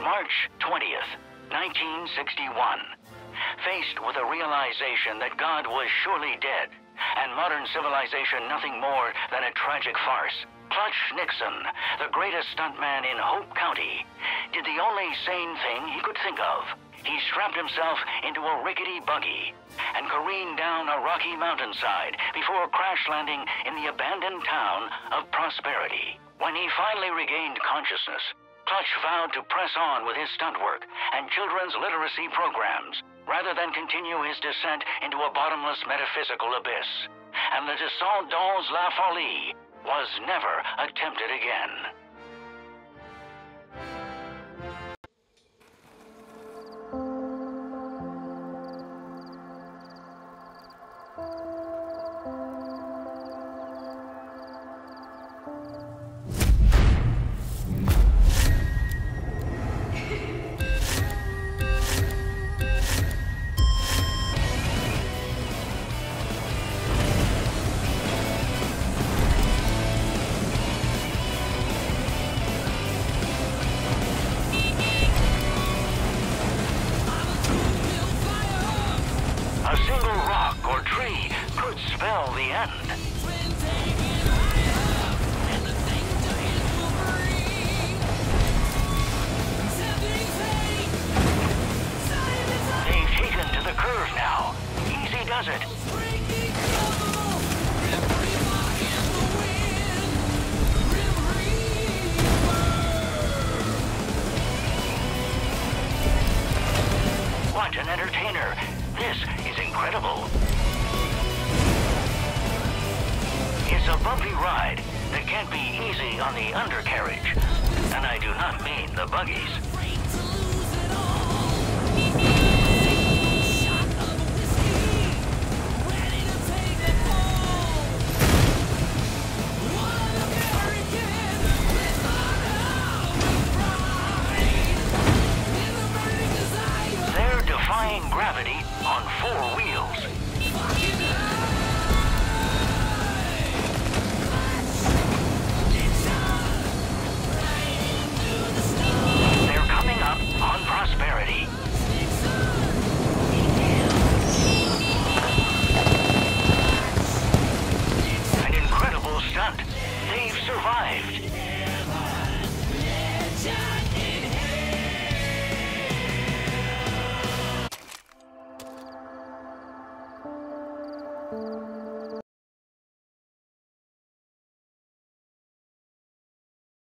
March 20th, 1961. Faced with a realization that God was surely dead, and modern civilization nothing more than a tragic farce, Clutch Nixon, the greatest stuntman in Hope County, did the only sane thing he could think of. He strapped himself into a rickety buggy and careened down a rocky mountainside before crash landing in the abandoned town of Prosperity. When he finally regained consciousness, Clutch vowed to press on with his stunt work and children's literacy programs rather than continue his descent into a bottomless metaphysical abyss. And the Descente dans la Folie was never attempted again. Single rock or tree could spell the end. They've taken to the curve now. Easy does it. Incredible. It's a bumpy ride that can't be easy on the undercarriage. And I do not mean the buggies. gravity on four wheels. They're coming up on Prosperity. An incredible stunt. They've survived.